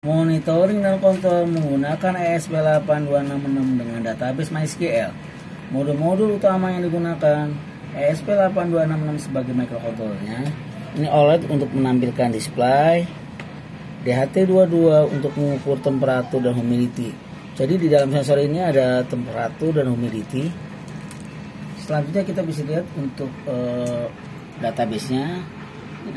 Monitoring dan kontrol menggunakan ESP8266 dengan database MySQL. Mode-mode utama yang digunakan ESP8266 sebagai microcontrollernya. Ini OLED untuk menampilkan display. DHT22 untuk mengukur temperatur dan humidity. Jadi di dalam sensor ini ada temperatur dan humidity. Selanjutnya kita bisa lihat untuk uh, database-nya.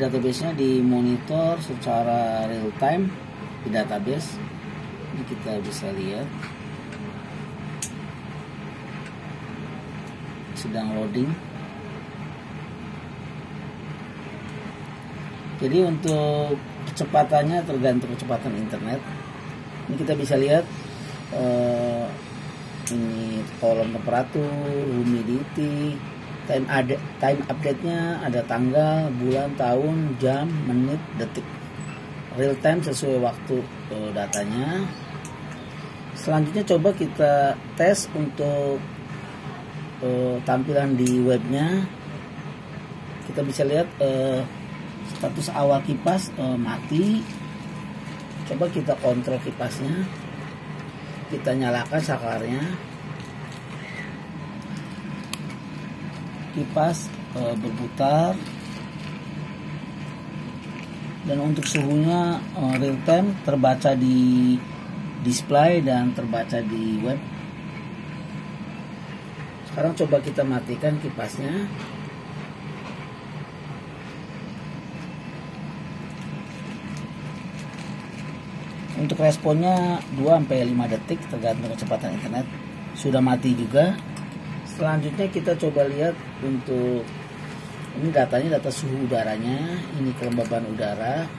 Database-nya dimonitor secara real time di database. Ini kita bisa lihat. Sedang loading. Jadi untuk kecepatannya tergantung kecepatan internet. Ini kita bisa lihat uh, ini kolom temperatur humidity time ada time update nya ada tanggal bulan tahun jam menit detik real time sesuai waktu uh, datanya. Selanjutnya coba kita tes untuk uh, tampilan di webnya. Kita bisa lihat uh, status awal kipas uh, mati. Coba kita kontrol kipasnya. Kita nyalakan sakarnya kipas uh, berputar dan untuk suhunya uh, real time terbaca di display dan terbaca di web. Sekarang coba kita matikan kipasnya. Untuk responnya 2 5 detik tergantung kecepatan internet. Sudah mati juga. Selanjutnya kita coba lihat untuk ini datanya data suhu udaranya ini kelembaban udara.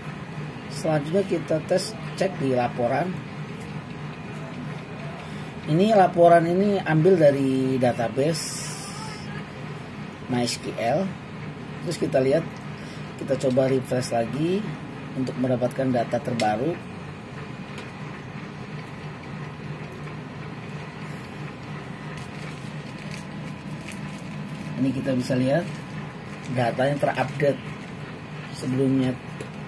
Selanjutnya kita tes cek di laporan. Ini laporan ini ambil dari database MySQL. Terus kita lihat kita coba refresh lagi untuk mendapatkan data terbaru. Ini kita bisa lihat datanya terupdate sebelumnya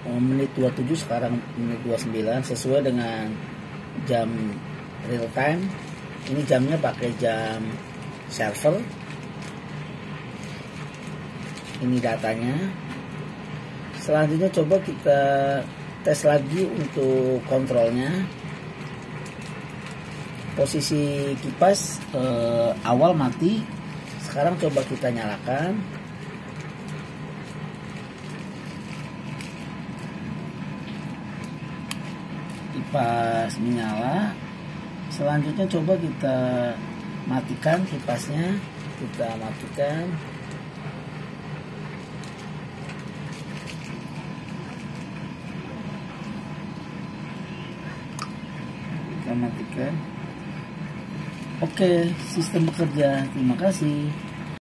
oh, menit 27 sekarang menit 29 sesuai dengan jam real time. Ini jamnya pakai jam server. Ini datanya. Selanjutnya coba kita tes lagi untuk kontrolnya. Posisi kipas eh, awal mati. Sekarang coba kita nyalakan kipas menyala. Selanjutnya coba kita matikan kipasnya. Kita matikan. Kita matikan. Oke sistem bekerja. Terima kasih